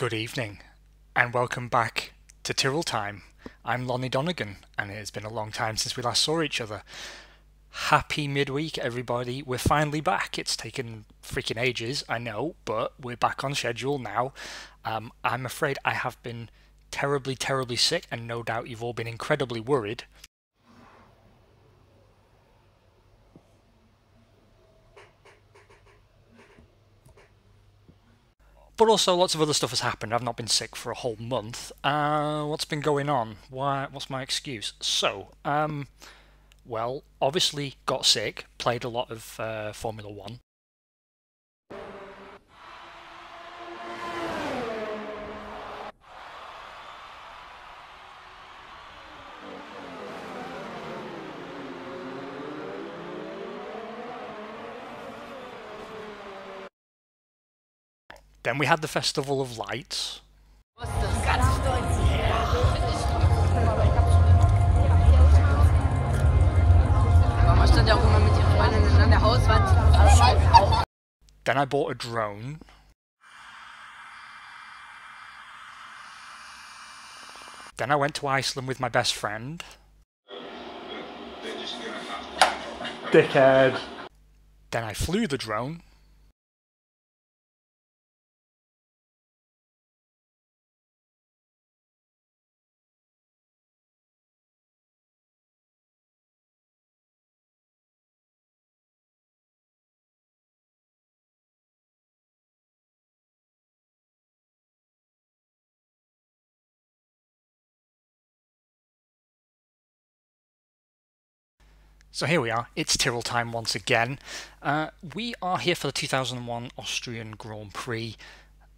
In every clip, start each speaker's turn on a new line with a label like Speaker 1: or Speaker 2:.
Speaker 1: Good evening, and welcome back to Tyrrell Time. I'm Lonnie Donegan, and it has been a long time since we last saw each other. Happy midweek, everybody. We're finally back. It's taken freaking ages, I know, but we're back on schedule now. Um, I'm afraid I have been terribly, terribly sick, and no doubt you've all been incredibly worried. But also, lots of other stuff has happened. I've not been sick for a whole month. Uh, what's been going on? Why? What's my excuse? So, um, well, obviously got sick. Played a lot of uh, Formula One. Then we had the Festival of Lights.
Speaker 2: Mama stand ja auch immer mit ihren Freundinnen an der Hauswand.
Speaker 1: Then I bought a drone. Then I went to Iceland with my best friend. Dickhead. Then I flew the drone. So here we are, it's Tyrrell time once again. Uh, we are here for the 2001 Austrian Grand Prix.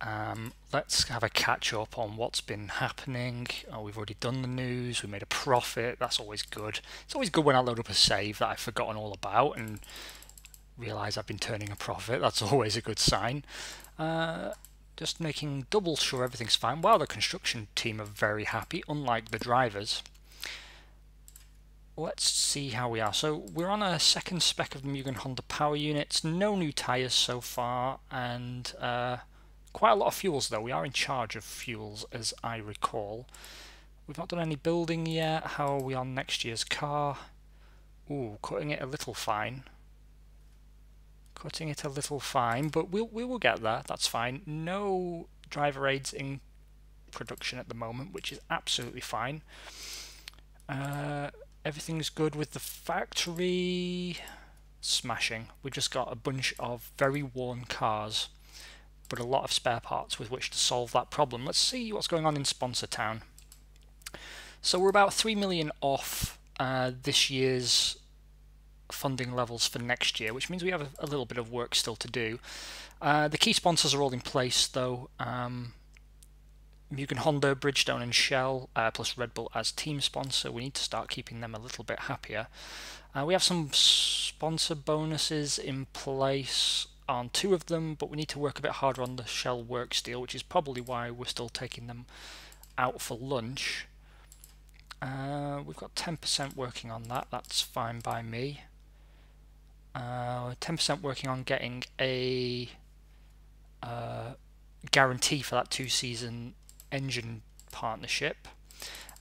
Speaker 1: Um, let's have a catch up on what's been happening. Oh, we've already done the news, we made a profit, that's always good. It's always good when I load up a save that I've forgotten all about and realise I've been turning a profit, that's always a good sign. Uh, just making double sure everything's fine. Well, the construction team are very happy, unlike the drivers let's see how we are. So we're on a second spec of the Mugen Honda power units, no new tyres so far, and uh, quite a lot of fuels though. We are in charge of fuels as I recall. We've not done any building yet. How are we on next year's car? Ooh, cutting it a little fine. Cutting it a little fine, but we'll, we will get there, that's fine. No driver aids in production at the moment, which is absolutely fine. Uh, everything's good with the factory. Smashing. We've just got a bunch of very worn cars, but a lot of spare parts with which to solve that problem. Let's see what's going on in Sponsor Town. So we're about 3 million off uh, this year's funding levels for next year, which means we have a, a little bit of work still to do. Uh, the key sponsors are all in place though. Um, Mugen Honda, Bridgestone, and Shell, uh, plus Red Bull as team sponsor. We need to start keeping them a little bit happier. Uh, we have some sponsor bonuses in place on two of them, but we need to work a bit harder on the Shell works deal, which is probably why we're still taking them out for lunch. Uh, we've got 10% working on that, that's fine by me. 10% uh, working on getting a uh, guarantee for that two season engine partnership.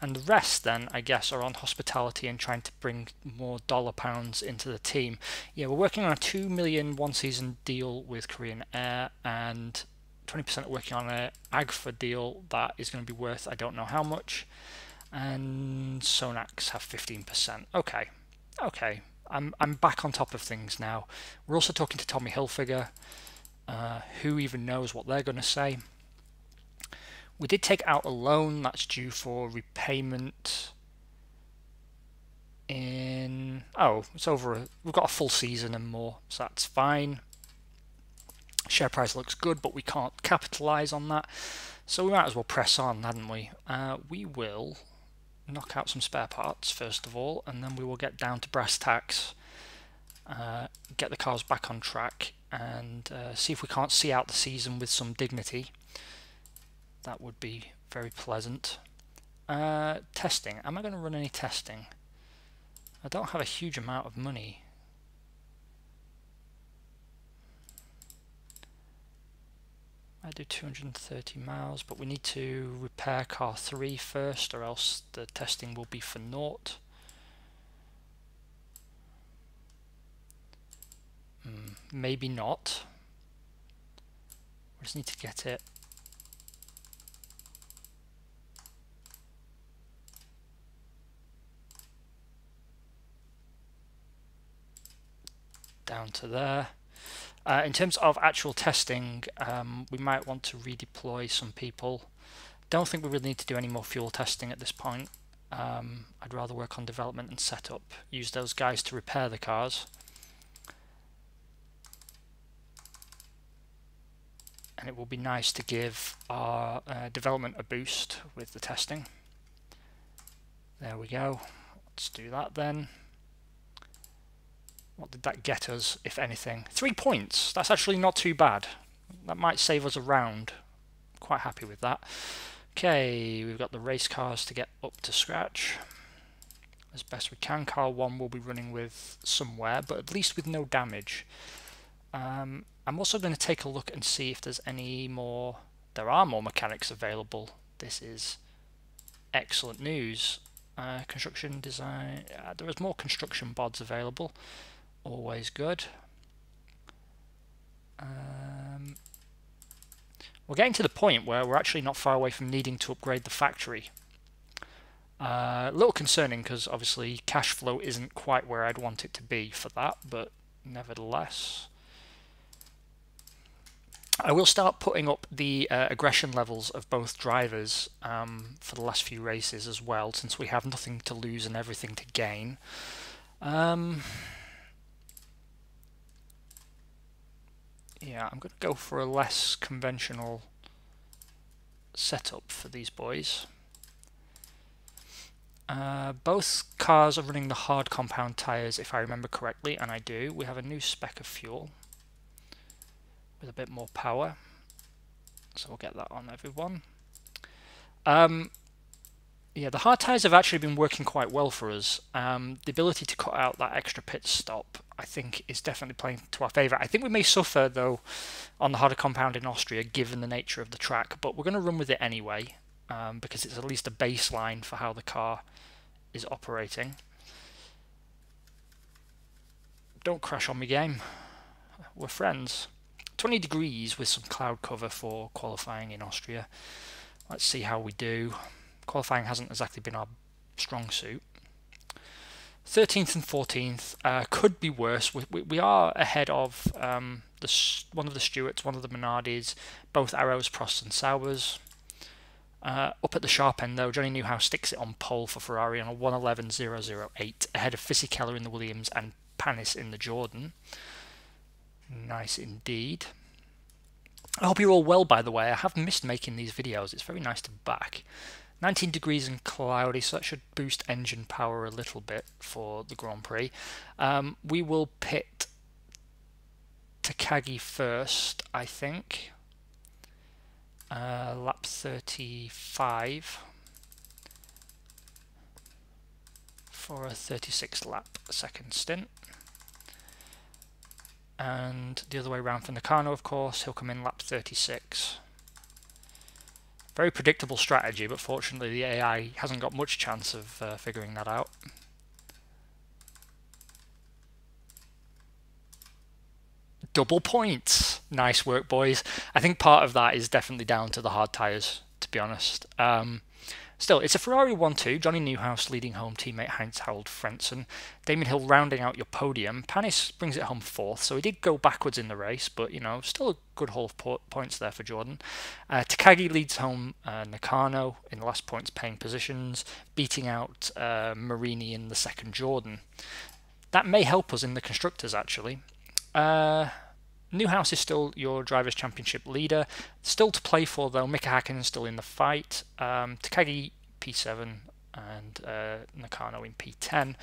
Speaker 1: And the rest then, I guess, are on hospitality and trying to bring more dollar pounds into the team. Yeah, we're working on a 2 million one season deal with Korean Air and 20% working on an Agfa deal that is going to be worth I don't know how much. And Sonax have 15%. Okay, okay. I'm, I'm back on top of things now. We're also talking to Tommy Hilfiger. Uh, who even knows what they're going to say? We did take out a loan that's due for repayment in oh it's over a, we've got a full season and more so that's fine. Share price looks good but we can't capitalize on that. So we might as well press on hadn't we? Uh, we will knock out some spare parts first of all and then we will get down to brass tacks uh, get the cars back on track and uh, see if we can't see out the season with some dignity that would be very pleasant. Uh, testing. Am I going to run any testing? I don't have a huge amount of money. I do 230 miles, but we need to repair car 3 first or else the testing will be for naught. Mm, maybe not. We just need to get it down to there. Uh, in terms of actual testing, um, we might want to redeploy some people. Don't think we really need to do any more fuel testing at this point. Um, I'd rather work on development and setup. Use those guys to repair the cars. And it will be nice to give our uh, development a boost with the testing. There we go. Let's do that then. What did that get us, if anything? Three points. That's actually not too bad. That might save us a round. Quite happy with that. Okay, we've got the race cars to get up to scratch as best we can. Car 1 will be running with somewhere, but at least with no damage. Um, I'm also going to take a look and see if there's any more... There are more mechanics available. This is excellent news. Uh, construction design... Uh, there is more construction bods available always good. Um, we're getting to the point where we're actually not far away from needing to upgrade the factory. Uh, a little concerning because obviously cash flow isn't quite where I'd want it to be for that, but nevertheless. I will start putting up the uh, aggression levels of both drivers um, for the last few races as well, since we have nothing to lose and everything to gain. Um, yeah, I'm going to go for a less conventional setup for these boys. Uh, both cars are running the hard compound tyres if I remember correctly, and I do. We have a new spec of fuel with a bit more power, so we'll get that on everyone. Um, yeah, the hard tyres have actually been working quite well for us. Um, the ability to cut out that extra pit stop, I think, is definitely playing to our favour. I think we may suffer, though, on the harder compound in Austria, given the nature of the track, but we're going to run with it anyway, um, because it's at least a baseline for how the car is operating. Don't crash on me, game. We're friends. 20 degrees with some cloud cover for qualifying in Austria. Let's see how we do. Qualifying hasn't exactly been our strong suit. 13th and 14th uh, could be worse. We, we, we are ahead of um, the, one of the Stewarts, one of the Minardis, both Arrows, Prost and Saubers. Uh, up at the sharp end though, Johnny Newhouse sticks it on pole for Ferrari on a 111.008 ahead of Fisichella in the Williams and Panis in the Jordan. Nice indeed. I hope you're all well by the way. I have missed making these videos. It's very nice to be back. 19 degrees and cloudy, so that should boost engine power a little bit for the Grand Prix. Um, we will pit Takagi first, I think. Uh, lap 35 for a 36 lap second stint. And the other way around for Nakano, of course, he'll come in lap 36. Very predictable strategy, but fortunately the AI hasn't got much chance of uh, figuring that out. Double points! Nice work, boys. I think part of that is definitely down to the hard tyres, to be honest. Um, Still, it's a Ferrari 1-2, Johnny Newhouse leading home teammate Heinz Harald Frentzen, Damon Hill rounding out your podium, Panis brings it home fourth, so he did go backwards in the race, but, you know, still a good haul of po points there for Jordan. Uh, Takagi leads home uh, Nakano in the last points paying positions, beating out uh, Marini in the second Jordan. That may help us in the constructors, actually. Uh, Newhouse is still your Drivers' Championship leader. Still to play for, though. Mika Hakkinen still in the fight. Um, Takagi P7 and uh, Nakano in P10.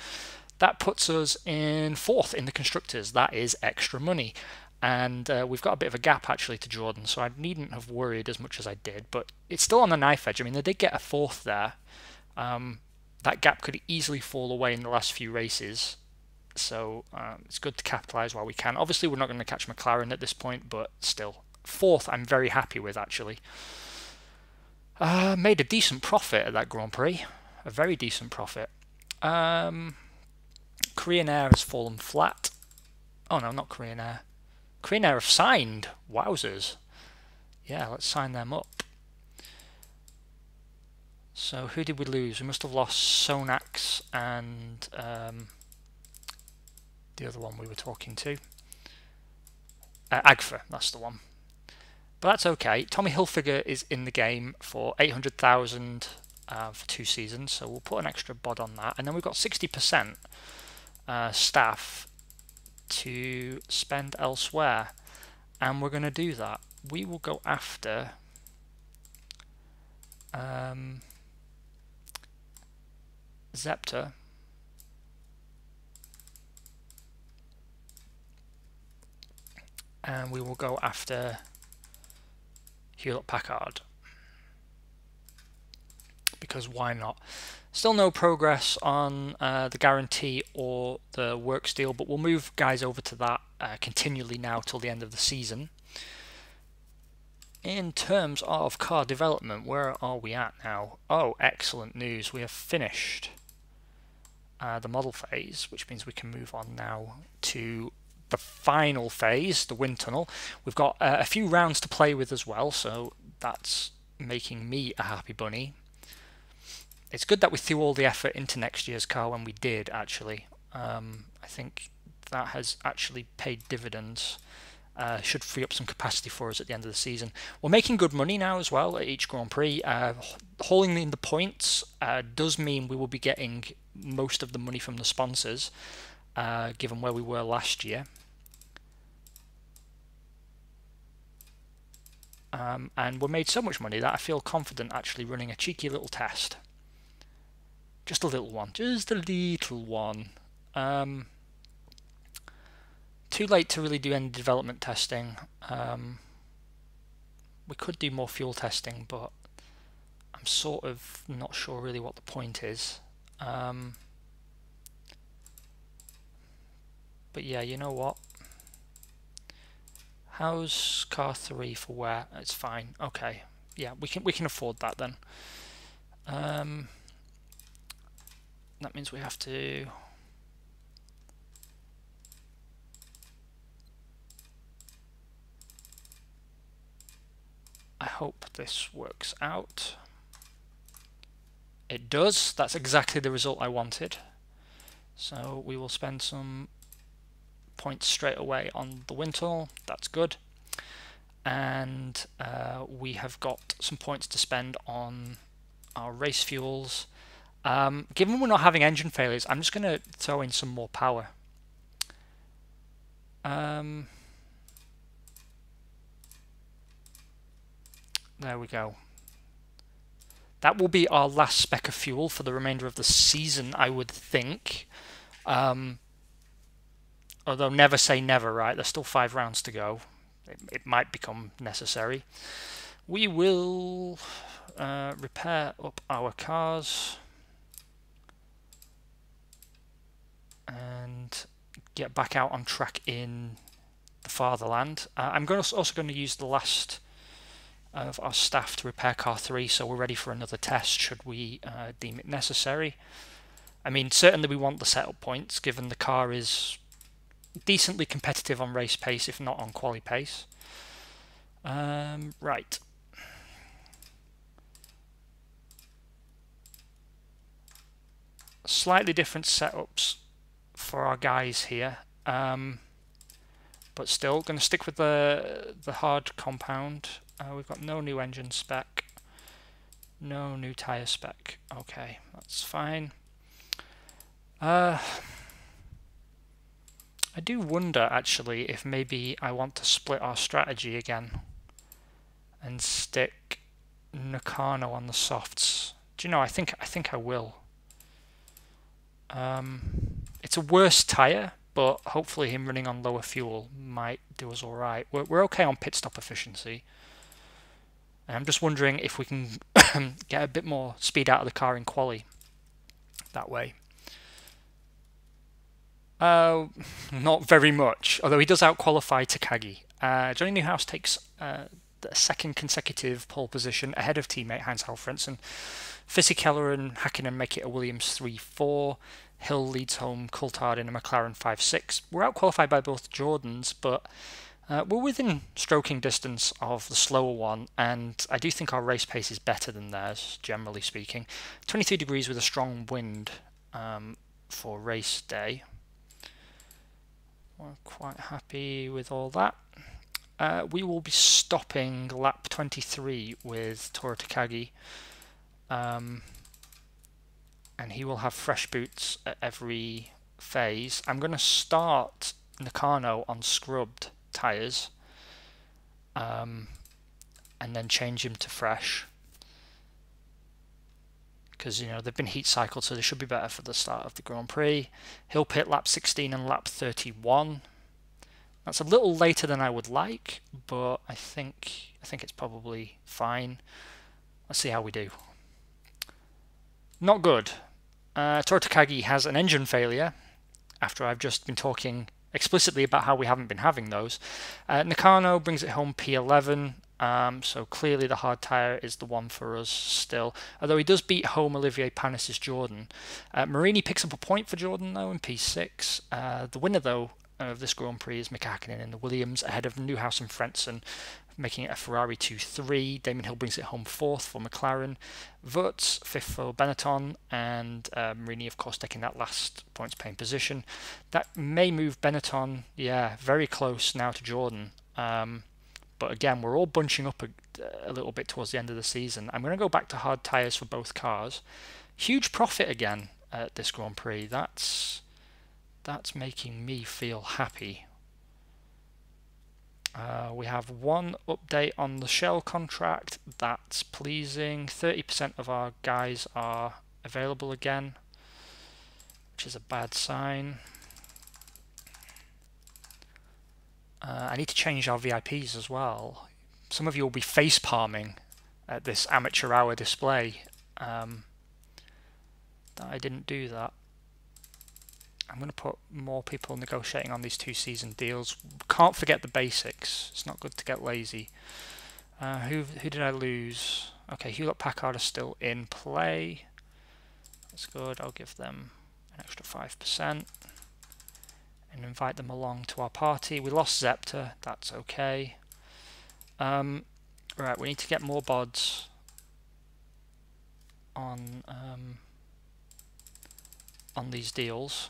Speaker 1: That puts us in fourth in the Constructors. That is extra money. And uh, we've got a bit of a gap actually to Jordan, so I needn't have worried as much as I did. But it's still on the knife edge. I mean, they did get a fourth there. Um, that gap could easily fall away in the last few races so um, it's good to capitalise while we can. Obviously, we're not going to catch McLaren at this point, but still, fourth I'm very happy with actually. Uh, made a decent profit at that Grand Prix, a very decent profit. Um, Korean Air has fallen flat. Oh no, not Korean Air. Korean Air have signed. Wowzers. Yeah, let's sign them up. So who did we lose? We must have lost Sonax and um, the other one we were talking to. Uh, Agfa, that's the one. But that's okay. Tommy Hilfiger is in the game for 800,000 uh, for two seasons, so we'll put an extra bod on that. And then we've got 60% uh, staff to spend elsewhere. And we're going to do that. We will go after... Um, and we will go after Hewlett Packard because why not? Still no progress on uh, the guarantee or the works deal, but we'll move guys over to that uh, continually now till the end of the season. In terms of car development, where are we at now? Oh, excellent news. We have finished uh, the model phase, which means we can move on now to the final phase, the wind tunnel. We've got uh, a few rounds to play with as well, so that's making me a happy bunny. It's good that we threw all the effort into next year's car when we did, actually. Um, I think that has actually paid dividends. Uh, should free up some capacity for us at the end of the season. We're making good money now as well at each Grand Prix. Uh, holding in the points uh, does mean we will be getting most of the money from the sponsors, uh, given where we were last year. Um, and we made so much money that I feel confident actually running a cheeky little test. Just a little one, just a little one. Um, too late to really do any development testing. Um, we could do more fuel testing, but I'm sort of not sure really what the point is. Um, but yeah, you know what? How's car three for wear? It's fine. Okay, yeah, we can we can afford that then. Um, that means we have to I hope this works out. It does. That's exactly the result I wanted. So we will spend some points straight away on the wind tunnel. That's good. And uh, we have got some points to spend on our race fuels. Um, given we're not having engine failures, I'm just going to throw in some more power. Um, There we go. That will be our last spec of fuel for the remainder of the season, I would think. Um, although never say never, right? There's still five rounds to go. It, it might become necessary. We will uh, repair up our cars and get back out on track in the fatherland. Uh, I'm going to, also going to use the last of our staff to repair car 3 so we're ready for another test should we uh, deem it necessary. I mean certainly we want the setup points given the car is decently competitive on race pace if not on quali pace. Um, right. Slightly different setups for our guys here. Um, but still going to stick with the the hard compound uh, we've got no new engine spec, no new tyre spec. Okay, that's fine. Uh, I do wonder actually if maybe I want to split our strategy again and stick Nakano on the softs. Do you know? I think I think I will. Um, it's a worse tyre, but hopefully him running on lower fuel might do us all right. We're we're okay on pit stop efficiency. And I'm just wondering if we can get a bit more speed out of the car in quali that way. Uh, not very much, although he does outqualify Takagi. Uh, Johnny Newhouse takes uh, the second consecutive pole position ahead of teammate Heinz Harald Frentzen. Fisichella and Hakkinen make it a Williams 3 4. Hill leads home Coulthard in a McLaren 5 6. We're out qualified by both Jordans, but uh, we're within stroking distance of the slower one, and I do think our race pace is better than theirs, generally speaking. 23 degrees with a strong wind um, for race day. We're quite happy with all that. Uh, we will be stopping lap 23 with Toru Takagi. Um, and he will have fresh boots at every phase. I'm going to start Nakano on scrubbed tyres um, and then change him to fresh because you know they've been heat cycled so they should be better for the start of the Grand Prix. He'll pit lap 16 and lap 31. That's a little later than I would like, but I think I think it's probably fine. Let's see how we do. Not good. Uh, Toru Takagi has an engine failure after I've just been talking explicitly about how we haven't been having those. Uh, Nakano brings it home P11, um, so clearly the hard tyre is the one for us still. Although he does beat home Olivier Panis' Jordan. Uh, Marini picks up a point for Jordan though in P6. Uh, the winner though of this Grand Prix is Mika Hakkinen in the Williams ahead of Newhouse and Frentzen making it a Ferrari 2-3. Damon Hill brings it home fourth for McLaren. Wurz fifth for Benetton, and uh, Marini, of course, taking that last points paying position. That may move Benetton, yeah, very close now to Jordan. Um, but again, we're all bunching up a, a, little bit towards the end of the season. I'm going to go back to hard tyres for both cars. Huge profit again at this Grand Prix. That's that's making me feel happy. Uh, we have one update on the Shell contract. That's pleasing. 30% of our guys are available again, which is a bad sign. Uh, I need to change our VIPs as well. Some of you will be face palming at this amateur hour display. Um, I didn't do that. I'm going to put more people negotiating on these two season deals. Can't forget the basics. It's not good to get lazy. Uh, who who did I lose? Okay, Hewlett Packard are still in play. That's good. I'll give them an extra five percent and invite them along to our party. We lost Zepter. That's okay. Um, right, we need to get more bods on um, on these deals.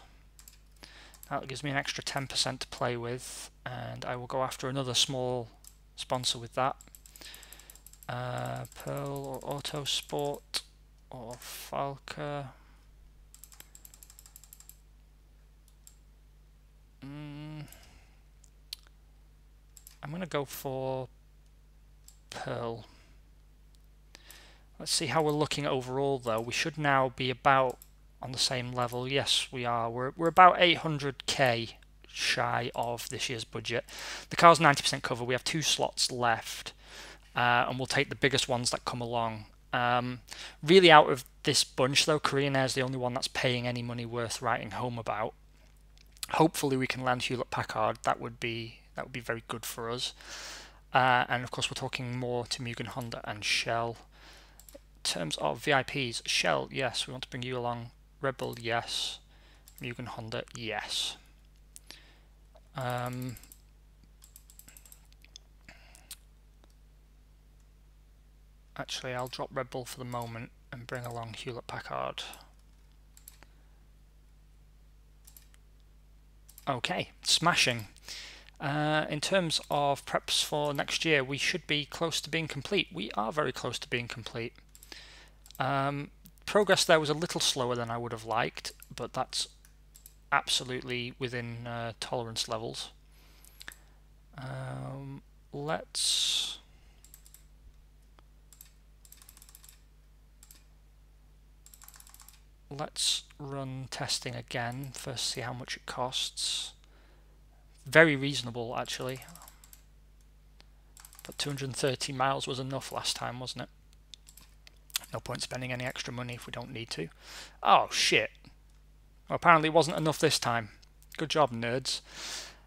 Speaker 1: That gives me an extra 10% to play with, and I will go after another small sponsor with that. Uh, Pearl or Autosport or Falca. Mm. I'm going to go for Pearl. Let's see how we're looking overall though. We should now be about on the same level. Yes, we are. We're, we're about 800k shy of this year's budget. The car's 90% cover. We have two slots left, uh, and we'll take the biggest ones that come along. Um, really, out of this bunch, though, Korean Air is the only one that's paying any money worth writing home about. Hopefully, we can land Hewlett Packard. That would be that would be very good for us. Uh, and of course, we're talking more to Mugen Honda and Shell. In terms of VIPs, Shell, yes, we want to bring you along Red Bull, yes. Mugen Honda, yes. Um, actually, I'll drop Red Bull for the moment and bring along Hewlett Packard. Okay, smashing. Uh, in terms of preps for next year, we should be close to being complete. We are very close to being complete. Um, progress there was a little slower than I would have liked, but that's absolutely within uh, tolerance levels. Um, let's let's run testing again first see how much it costs very reasonable actually but 230 miles was enough last time wasn't it no point spending any extra money if we don't need to. Oh, shit. Well, apparently it wasn't enough this time. Good job, nerds.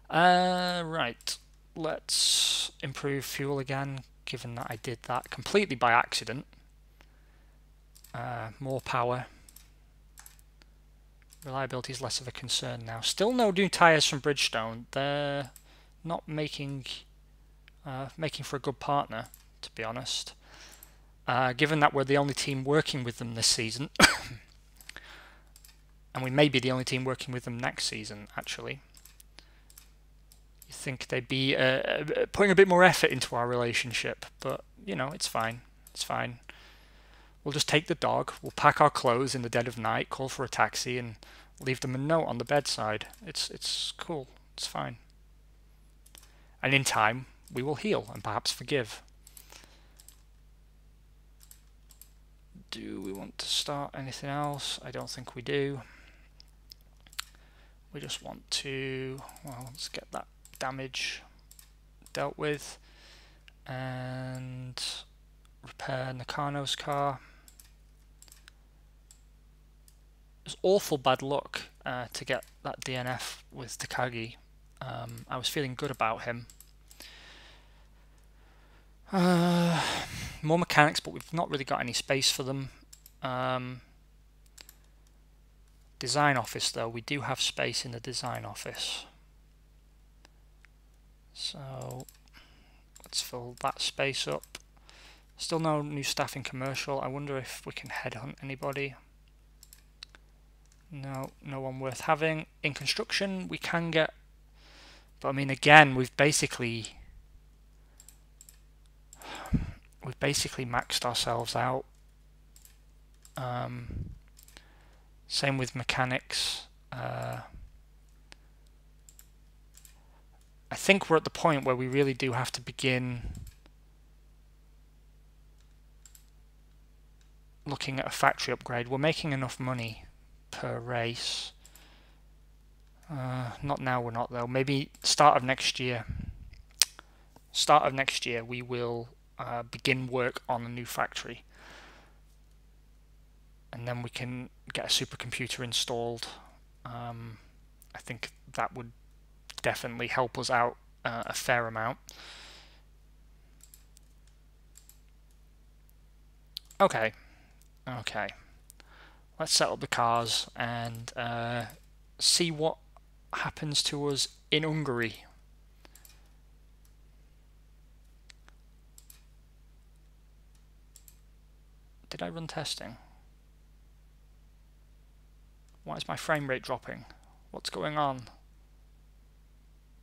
Speaker 1: Uh, right. let's improve fuel again, given that I did that completely by accident. Uh, more power. Reliability is less of a concern now. Still no new tyres from Bridgestone. They're not making uh, making for a good partner, to be honest. Uh, given that we're the only team working with them this season, and we may be the only team working with them next season, actually. You think they'd be uh, uh putting a bit more effort into our relationship, but you know, it's fine. It's fine. We'll just take the dog, we'll pack our clothes in the dead of night, call for a taxi, and leave them a note on the bedside. It's it's cool. It's fine. And in time, we will heal and perhaps forgive. Do we want to start anything else? I don't think we do. We just want to, well, let's get that damage dealt with and repair Nakano's car. Was awful bad luck uh, to get that DNF with Takagi. Um, I was feeling good about him. Uh, more mechanics, but we've not really got any space for them. Um, design office, though, we do have space in the design office. So let's fill that space up. Still no new staff in commercial. I wonder if we can headhunt anybody. No, no one worth having. In construction, we can get... But I mean, again, we've basically... We've basically maxed ourselves out. Um, same with mechanics. Uh, I think we're at the point where we really do have to begin looking at a factory upgrade. We're making enough money per race. Uh, not now, we're not though. Maybe start of next year. Start of next year, we will uh, begin work on a new factory. And then we can get a supercomputer installed. Um, I think that would definitely help us out uh, a fair amount. Okay. Okay let's set up the cars and uh, see what happens to us in Hungary. Did I run testing? Why is my frame rate dropping? What's going on?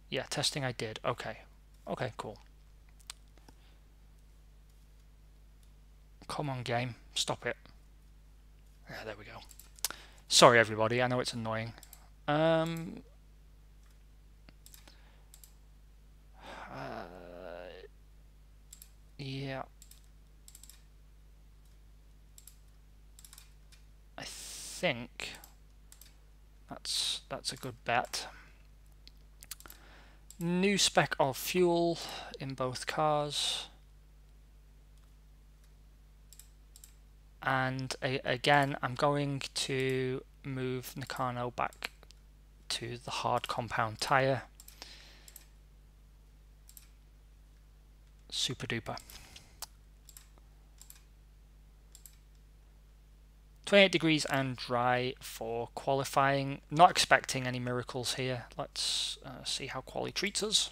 Speaker 1: Yeah, testing I did. Okay. Okay, cool. Come on, game. Stop it. Yeah, there we go. Sorry, everybody. I know it's annoying. Um, uh, yeah. I think that's that's a good bet. New spec of fuel in both cars. And again I'm going to move Nakano back to the hard compound tire. Super duper. 28 degrees and dry for qualifying. Not expecting any miracles here. Let's uh, see how quali treats us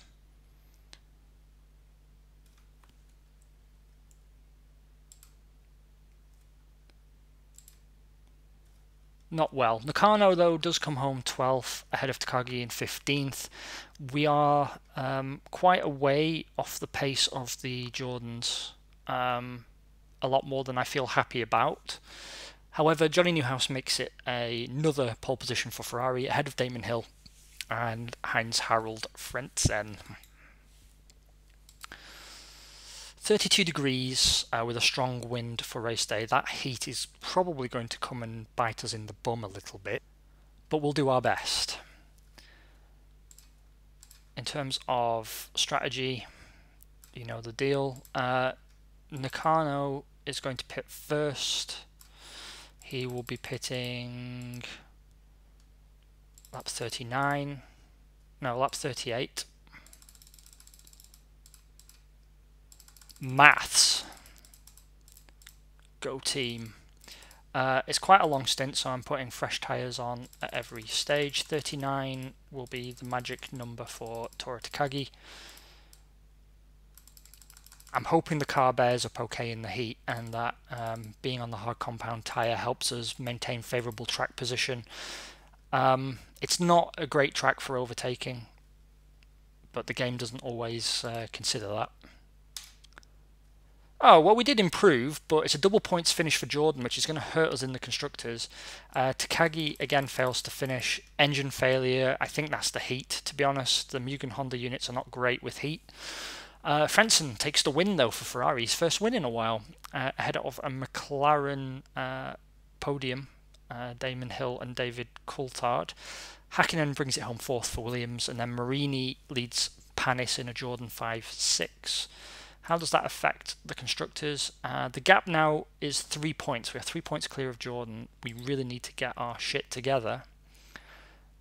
Speaker 1: not well. Nakano, though, does come home 12th ahead of Takagi in 15th. We are um, quite a way off the pace of the Jordans, um, a lot more than I feel happy about. However, Johnny Newhouse makes it another pole position for Ferrari ahead of Damon Hill and Heinz Harald Frentzen. 32 degrees uh, with a strong wind for race day. That heat is probably going to come and bite us in the bum a little bit, but we'll do our best. In terms of strategy, you know the deal. Uh, Nakano is going to pit first. He will be pitting lap 39. No, lap 38. Maths. Go team. Uh, it's quite a long stint, so I'm putting fresh tyres on at every stage. 39 will be the magic number for Toru Takagi. I'm hoping the car bears up okay in the heat and that um, being on the hard compound tyre helps us maintain favourable track position. Um, it's not a great track for overtaking, but the game doesn't always uh, consider that. Oh, well, we did improve, but it's a double points finish for Jordan, which is going to hurt us in the constructors. Uh, Takagi again fails to finish. Engine failure, I think that's the heat, to be honest. The Mugen Honda units are not great with heat. Uh, takes the win, though, for Ferrari's first win in a while, uh, ahead of a McLaren uh, podium, uh, Damon Hill and David Coulthard. Hakkinen brings it home fourth for Williams, and then Marini leads Panis in a Jordan 5 6. How does that affect the constructors? Uh, the gap now is three points. We are three points clear of Jordan. We really need to get our shit together.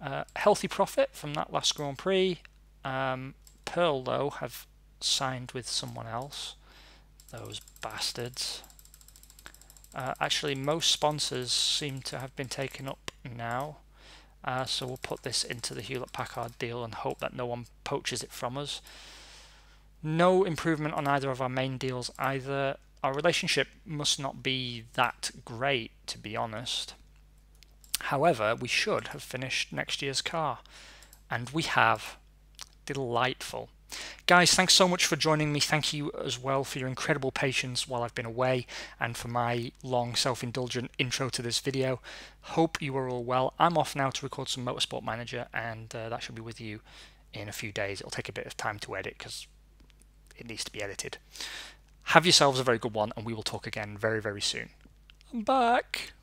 Speaker 1: Uh, healthy profit from that last Grand Prix. Um, Pearl, though, have signed with someone else. Those bastards. Uh, actually, most sponsors seem to have been taken up now. Uh, so we'll put this into the Hewlett Packard deal and hope that no one poaches it from us. No improvement on either of our main deals either. Our relationship must not be that great, to be honest. However, we should have finished next year's car. And we have. Delightful. Guys, thanks so much for joining me. Thank you as well for your incredible patience while I've been away and for my long self-indulgent intro to this video. Hope you are all well. I'm off now to record some Motorsport Manager and uh, that should be with you in a few days. It'll take a bit of time to edit because it needs to be edited. Have yourselves a very good one, and we will talk again very, very soon. I'm back.